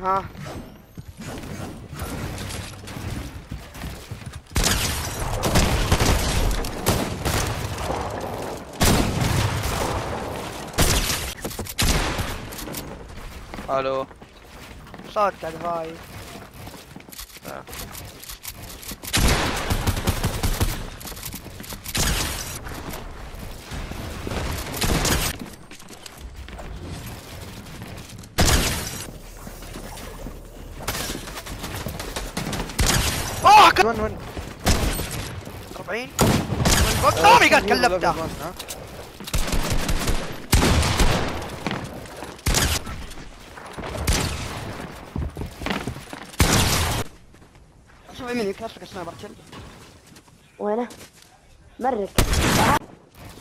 Huh? Halló. Shotgun vagy. Ah. 1 1 40 كلبته. شوف يمين السنايبر كل وينه؟ مرك.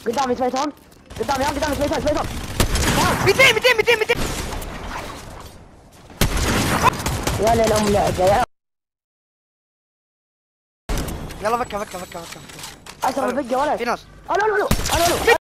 قدامي سبيتون قدامي قدامي سبيتون سبيتون 200 200 200 200 يا للام لعبة يلا فكها فكها فكها فكها. اشرب البقه ولد في ناس. ألو ألو ألو ألو.